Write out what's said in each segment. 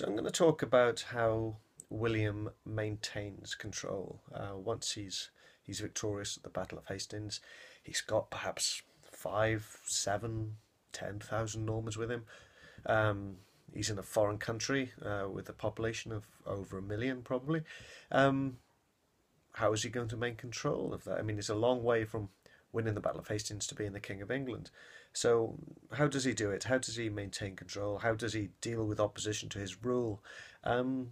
So I'm going to talk about how William maintains control. Uh, once he's he's victorious at the Battle of Hastings, he's got perhaps five, seven, ten thousand Normans with him. Um, he's in a foreign country uh, with a population of over a million, probably. Um, how is he going to maintain control of that? I mean, it's a long way from winning the Battle of Hastings to being the King of England. So, how does he do it? How does he maintain control? How does he deal with opposition to his rule? Um,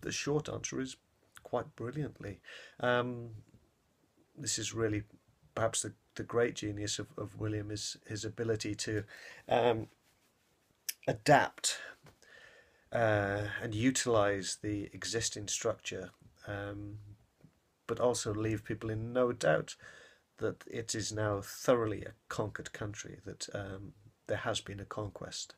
the short answer is quite brilliantly. Um, this is really perhaps the, the great genius of, of William is his ability to um, adapt uh, and utilize the existing structure, um, but also leave people in no doubt that it is now thoroughly a conquered country, that um, there has been a conquest.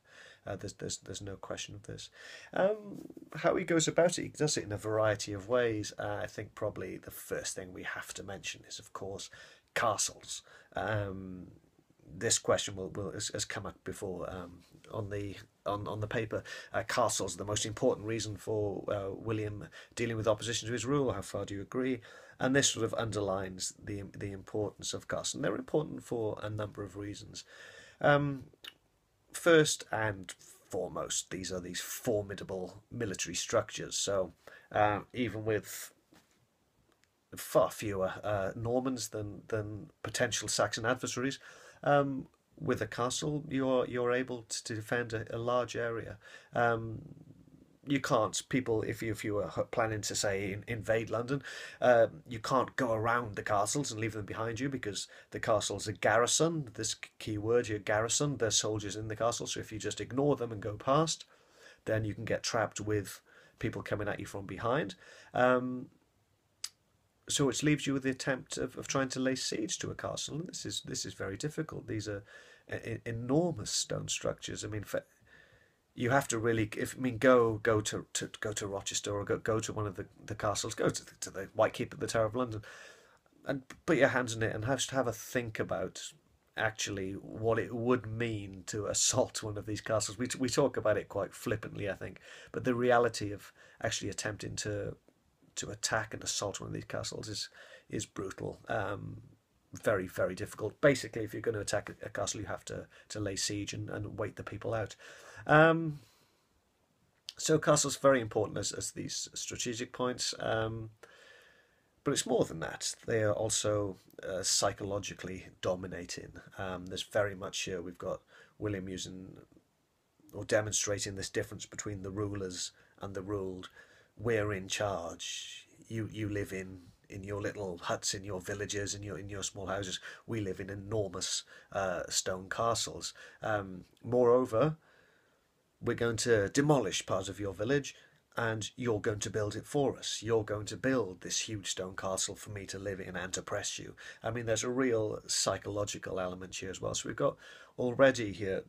Uh, there's, there's, there's no question of this. Um, how he goes about it, he does it in a variety of ways. Uh, I think probably the first thing we have to mention is, of course, castles. Um, this question will, will has, has come up before um, on the on, on the paper. Uh, castles, the most important reason for uh, William dealing with opposition to his rule. How far do you agree? And this sort of underlines the the importance of castles. And they're important for a number of reasons. Um, first and foremost, these are these formidable military structures. So uh, even with far fewer uh, Normans than than potential Saxon adversaries, um, with a castle, you're you're able to defend a, a large area. Um, you can't people if you if you were planning to say invade London, uh, you can't go around the castles and leave them behind you because the castle's are garrison. This key word here, garrison. There's soldiers in the castle, so if you just ignore them and go past, then you can get trapped with people coming at you from behind. Um, so it leaves you with the attempt of, of trying to lay siege to a castle. And this is this is very difficult. These are enormous stone structures. I mean, for, you have to really, if I mean, go go to, to go to Rochester or go go to one of the, the castles, go to the, to the White Keep at the Tower of London, and put your hands in it and have to have a think about actually what it would mean to assault one of these castles. We we talk about it quite flippantly, I think, but the reality of actually attempting to to attack and assault one of these castles is is brutal. Um, very very difficult. Basically, if you're going to attack a castle, you have to to lay siege and, and wait the people out. Um, so castles very important as, as these strategic points. Um, but it's more than that. They are also uh, psychologically dominating. Um, there's very much here. We've got William using or demonstrating this difference between the rulers and the ruled we're in charge. You you live in in your little huts in your villages in your in your small houses. We live in enormous uh, stone castles. Um, moreover, we're going to demolish part of your village, and you're going to build it for us. You're going to build this huge stone castle for me to live in and to press you. I mean, there's a real psychological element here as well. So we've got already here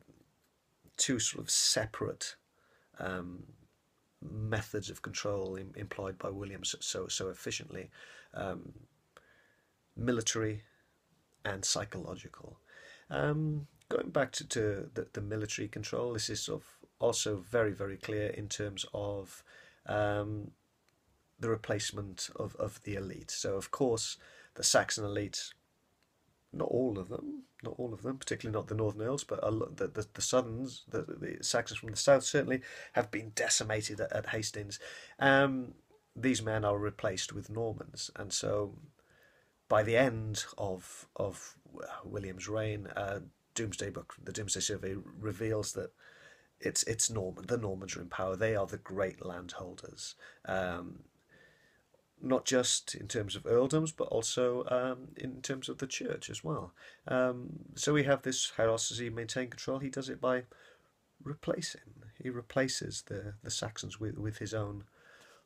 two sort of separate um, methods of control employed by Williams so so efficiently, um, military and psychological. Um, going back to, to the, the, military control, this is sort of also very very clear in terms of um, the replacement of, of the elite. So of course the Saxon elite not all of them, not all of them, particularly not the Northern Earls, but the, the, the Southerns, the, the Saxons from the south certainly have been decimated at, at Hastings. Um, these men are replaced with Normans, and so by the end of of William's reign, uh, Domesday Book, the Domesday Survey reveals that it's it's Norman. The Normans are in power. They are the great landholders. Um, not just in terms of earldoms, but also um, in terms of the church as well. Um, so we have this. He maintain control? He does it by replacing. He replaces the the Saxons with with his own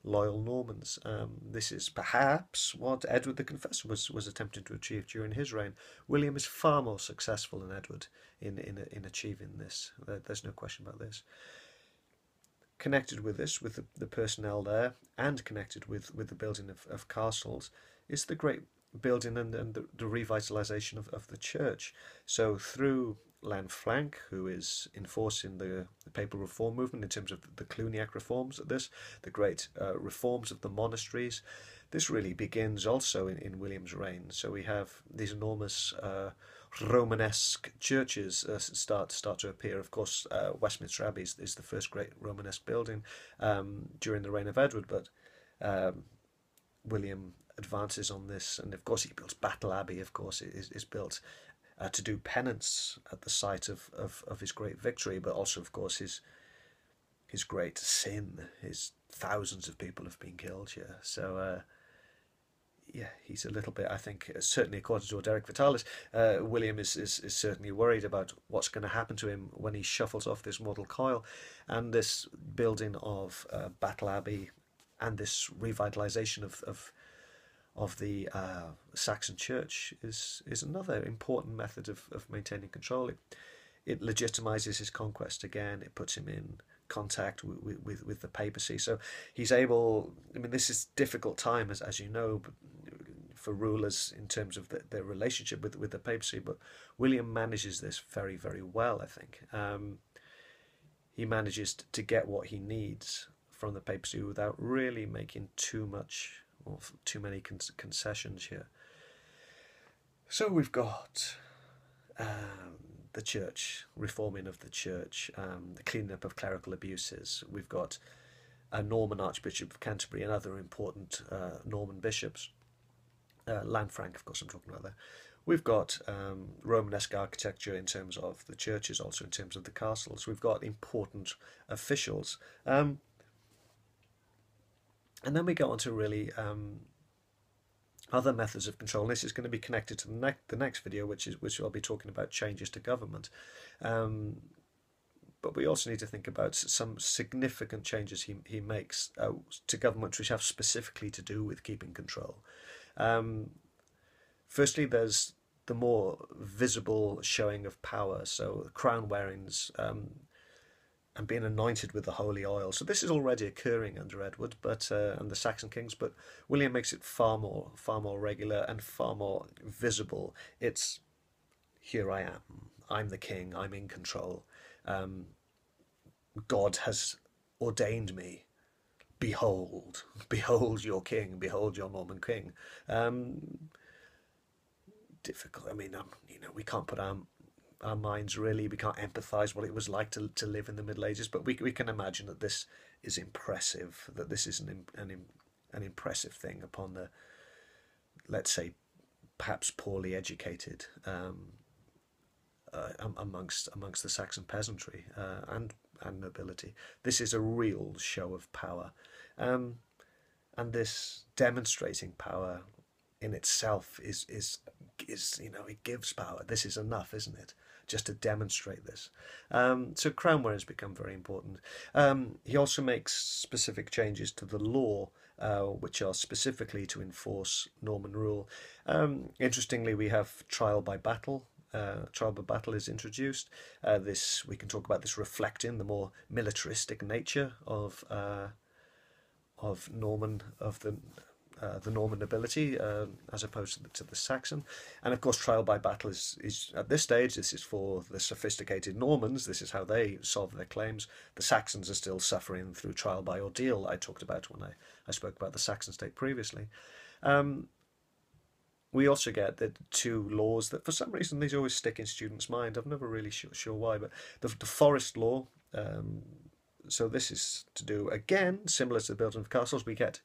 loyal Normans. Um, this is perhaps what Edward the Confessor was, was attempting to achieve during his reign. William is far more successful than Edward in in, in achieving this. There's no question about this connected with this, with the, the personnel there, and connected with, with the building of, of castles, is the great building and, and the, the revitalization of, of the church. So through Lanfranc, who is enforcing the, the papal reform movement in terms of the Cluniac reforms at this, the great uh, reforms of the monasteries. This really begins also in, in William's reign. So we have these enormous uh, Romanesque churches uh, start start to appear. Of course, uh, Westminster Abbey is, is, the first great Romanesque building um, during the reign of Edward, but um, William advances on this, and of course he builds Battle Abbey. Of course, is is built uh, to do penance at the site of, of, of his great victory, but also, of course, his his great sin. His thousands of people have been killed here. So, uh, yeah, he's a little bit. I think, uh, certainly according to Orderic Vitalis, uh, William is, is is certainly worried about what's going to happen to him when he shuffles off this mortal coil, and this building of uh, Battle Abbey, and this revitalization of of of the uh, Saxon Church is is another important method of, of maintaining control. It, it legitimizes his conquest again. It puts him in contact with, with, with the papacy. So he's able. I mean, this is difficult time, as as you know, for rulers in terms of the, their relationship with with the papacy. But William manages this very very well. I think um, he manages to get what he needs from the papacy without really making too much or too many con- concessions here. So we've got um, the church, reforming of the church, um, the cleaning up of clerical abuses. We've got a Norman Archbishop of Canterbury and other important uh, Norman bishops. Uh, Lanfranc, of course, I'm talking about there. We've got um, Romanesque architecture in terms of the churches, also in terms of the castles. We've got important officials. Um, and then we go on to really um, other methods of control. This is going to be connected to the, ne- the next video, which is which I'll be talking about changes to government. Um, but we also need to think about some significant changes he, he makes uh, to government which have specifically to do with keeping control. Um, firstly, there's the more visible showing of power. So crown wearings, um, and being anointed with the holy oil. So this is already occurring under Edward, but uh, and the Saxon kings, but William makes it far more, far more regular and far more visible. It's here I am. I'm the king. I'm in control. Um, God has ordained me. Behold, behold your king. Behold your Norman king. Um, difficult. I mean, um, you know, we can't put our our minds really. We can't empathise what it was like to, to live in the Middle Ages, but we, we can imagine that this is impressive, that this is an, an, an impressive thing upon the, let's say, perhaps poorly educated um, uh, amongst amongst the Saxon peasantry uh, and and nobility. This is a real show of power, um, and this demonstrating power in itself is is is you know it gives power. This is enough, isn't it? just to demonstrate this. Um, so wear has become very important. Um, he also makes specific changes to the law, uh, which are specifically to enforce Norman rule. Um, interestingly, we have trial by battle. Uh, trial by battle is introduced. Uh, this we can talk about this reflecting the more militaristic nature of uh, of Norman of the uh, the Norman nobility uh, as opposed to the, to the, Saxon. And of course, trial by battle is, is at this stage, this is for the sophisticated Normans, this is how they solve their claims. The Saxons are still suffering through trial by ordeal, I talked about when I, I spoke about the Saxon state previously. Um, we also get the two laws that, for some reason, these always stick in students' mind. I'm never really sure, sure why, but the, the forest law. Um, so this is to do again, similar to the building of castles. We get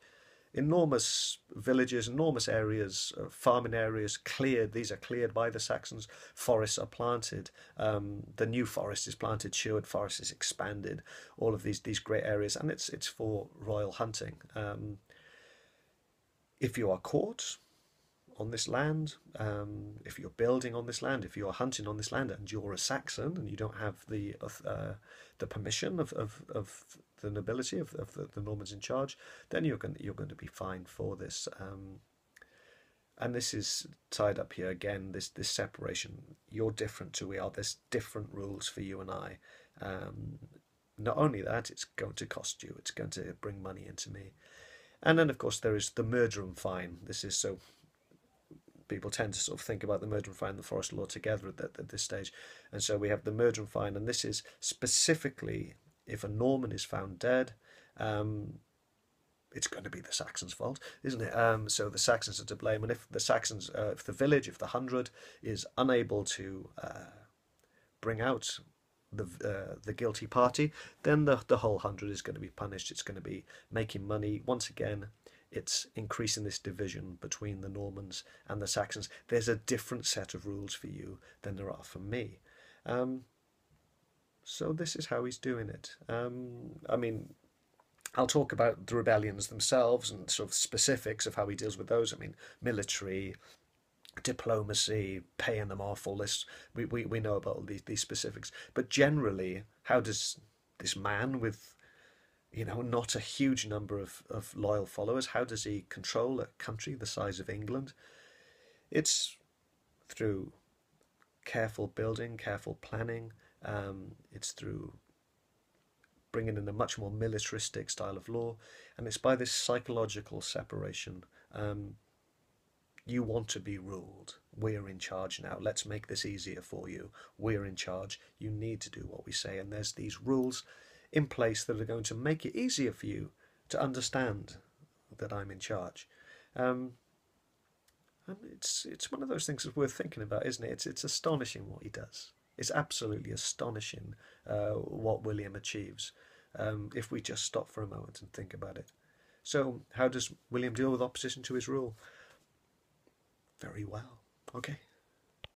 enormous villages, enormous areas, uh, farming areas cleared. These are cleared by the Saxons. Forests are planted. Um, the new forest is planted. Sherwood Forest is expanded. All of these these great areas, and it's it's for royal hunting. Um, if you are caught, on this land, um, if you're building on this land, if you're hunting on this land, and you're a Saxon and you don't have the uh, the permission of, of, of the nobility of, of the, the, Normans in charge, then you're going you're going to be fined for this. Um, and this is tied up here again. This this separation. You're different to we are. There's different rules for you and I. Um, not only that, it's going to cost you. It's going to bring money into me. And then, of course, there is the murdrum fine. This is so people tend to sort of think about the murdrum fine and the forest law together at, at this stage. And so we have the murdrum fine, and this is specifically if a Norman is found dead, um, it's going to be the Saxons' fault, isn't it? Um, so the Saxons are to blame, and if the Saxons, uh, if the village, if the hundred is unable to uh, bring out the uh, the guilty party, then the the whole hundred is going to be punished. It's going to be making money once again. It's increasing this division between the Normans and the Saxons. There's a different set of rules for you than there are for me. Um, so this is how he's doing it. Um, I mean, I'll talk about the rebellions themselves and sort of specifics of how he deals with those. I mean, military, diplomacy, paying them off, all this. We, we, we know about all these, these specifics. But generally, how does this man with, you know, not a huge number of, of loyal followers, how does he control a country the size of England? It's through careful building, careful planning. Um, it's through bringing in a much more militaristic style of law, and it's by this psychological separation. Um, you want to be ruled. We're in charge now. Let's make this easier for you. We're in charge. You need to do what we say, and there's these rules in place that are going to make it easier for you to understand that I'm in charge. Um, and it's it's one of those things that's worth thinking about, isn't it? It's it's astonishing what he does. It's absolutely astonishing uh, what William achieves um, if we just stop for a moment and think about it. So, how does William deal with opposition to his rule? Very well. Okay,